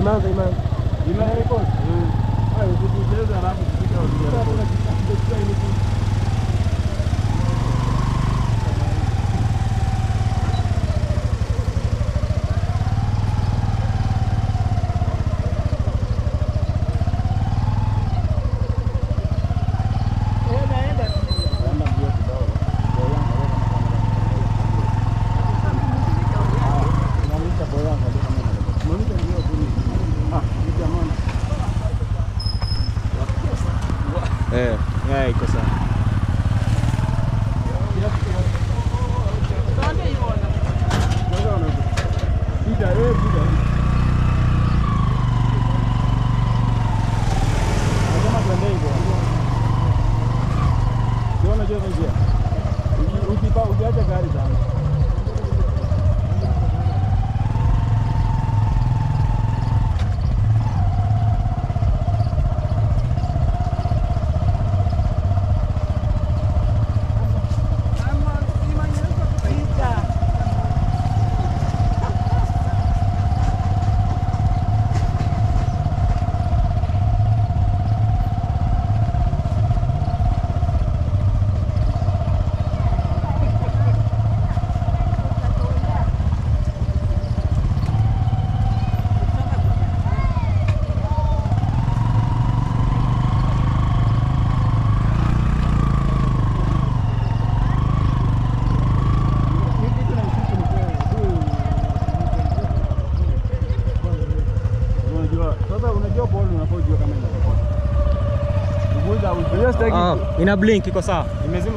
Imanza, Imanza. Imanza report. Ah, ukuzicheza alafu kufika. ina blink, iko sawa, imezima.